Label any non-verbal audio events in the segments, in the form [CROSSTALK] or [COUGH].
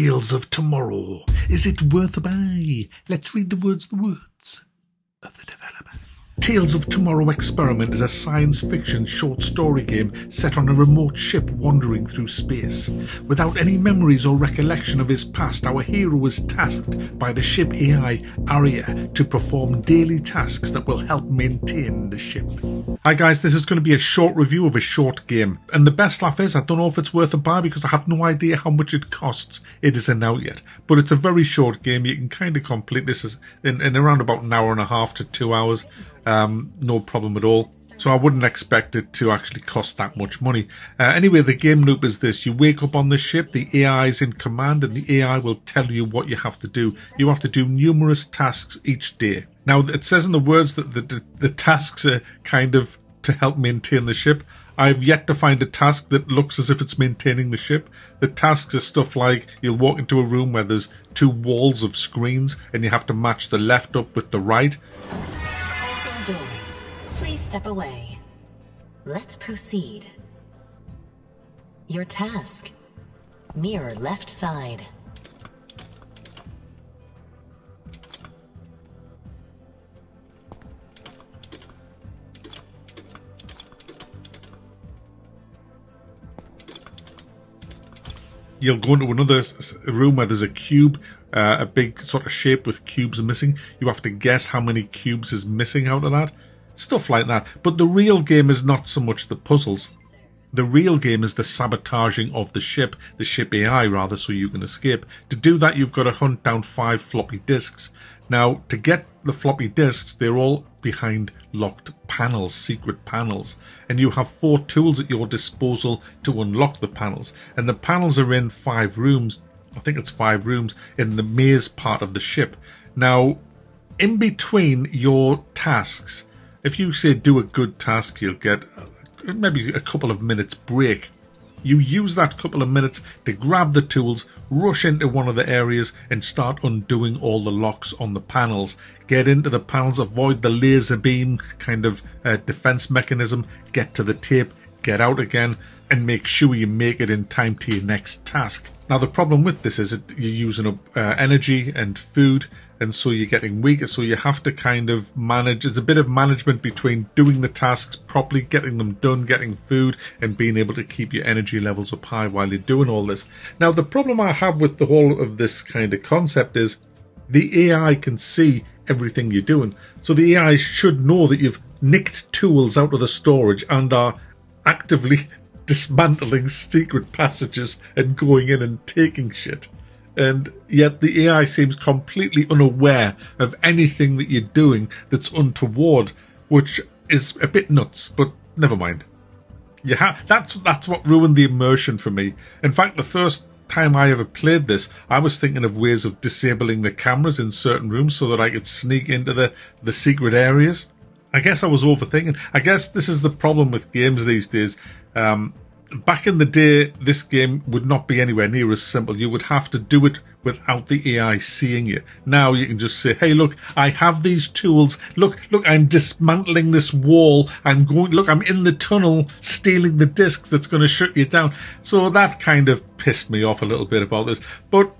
Tales of Tomorrow. Is it worth a buy? Let's read the words, the words of the developer. Tales of Tomorrow Experiment is a science fiction short story game set on a remote ship wandering through space. Without any memories or recollection of his past, our hero is tasked by the ship AI Aria to perform daily tasks that will help maintain the ship. Hi guys, this is going to be a short review of a short game. And the best laugh is I don't know if it's worth a buy because I have no idea how much it costs. It isn't out yet. But it's a very short game. You can kind of complete this in, in around about an hour and a half to two hours. Um, no problem at all. So I wouldn't expect it to actually cost that much money. Uh, anyway, the game loop is this. You wake up on the ship, the AI is in command, and the AI will tell you what you have to do. You have to do numerous tasks each day. Now, it says in the words that the, the tasks are kind of to help maintain the ship. I've yet to find a task that looks as if it's maintaining the ship. The tasks are stuff like you'll walk into a room where there's two walls of screens and you have to match the left up with the right. Step away. Let's proceed. Your task. Mirror left side. you'll go into another room where there's a cube, uh, a big sort of shape with cubes missing. You have to guess how many cubes is missing out of that. Stuff like that. But the real game is not so much the puzzles. The real game is the sabotaging of the ship, the ship AI rather, so you can escape. To do that, you've got to hunt down five floppy disks. Now, to get the floppy disks, they're all behind locked panels, secret panels. And you have four tools at your disposal to unlock the panels. And the panels are in five rooms. I think it's five rooms in the maze part of the ship. Now, in between your tasks, if you say do a good task, you'll get maybe a couple of minutes break. You use that couple of minutes to grab the tools, rush into one of the areas and start undoing all the locks on the panels. Get into the panels, avoid the laser beam kind of uh, defense mechanism, get to the tape, get out again and make sure you make it in time to your next task. Now the problem with this is you're using up uh, energy and food and so you're getting weaker. So you have to kind of manage it's a bit of management between doing the tasks properly getting them done getting food and being able to keep your energy levels up high while you're doing all this. Now the problem i have with the whole of this kind of concept is the ai can see everything you're doing. So the ai should know that you've nicked tools out of the storage and are actively [LAUGHS] dismantling secret passages and going in and taking shit and yet the AI seems completely unaware of anything that you're doing that's untoward, which is a bit nuts, but never mind. Yeah, that's that's what ruined the immersion for me. In fact, the first time I ever played this, I was thinking of ways of disabling the cameras in certain rooms so that I could sneak into the, the secret areas. I guess I was overthinking. I guess this is the problem with games these days. Um, back in the day, this game would not be anywhere near as simple. You would have to do it without the AI seeing you. Now you can just say, hey, look, I have these tools. Look, look, I'm dismantling this wall. I'm going, look, I'm in the tunnel stealing the discs that's going to shut you down. So that kind of pissed me off a little bit about this. But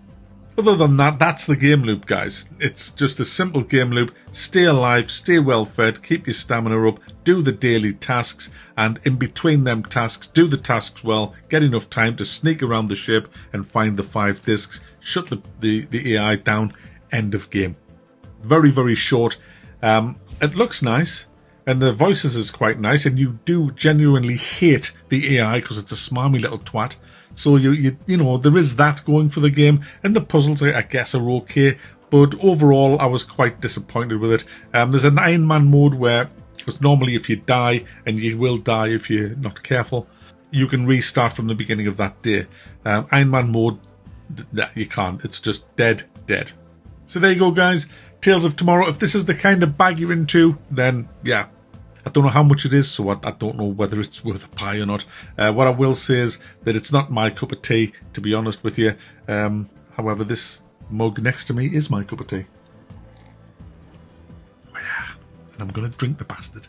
other than that, that's the game loop, guys. It's just a simple game loop. Stay alive, stay well fed, keep your stamina up, do the daily tasks, and in between them tasks, do the tasks well, get enough time to sneak around the ship and find the five discs, shut the, the, the AI down, end of game. Very, very short. Um, it looks nice and the voices is quite nice and you do genuinely hate the AI because it's a smarmy little twat so you, you you know there is that going for the game, and the puzzles I guess are okay. But overall, I was quite disappointed with it. Um, there's an Iron Man mode where, because normally if you die, and you will die if you're not careful, you can restart from the beginning of that day. Um, Iron Man mode, you can't. It's just dead, dead. So there you go, guys. Tales of Tomorrow. If this is the kind of bag you're into, then yeah, I don't know how much it is, so I, I don't know whether it's worth a pie or not. Uh, what I will say is that it's not my cup of tea, to be honest with you. Um, however, this mug next to me is my cup of tea. And I'm going to drink the bastard.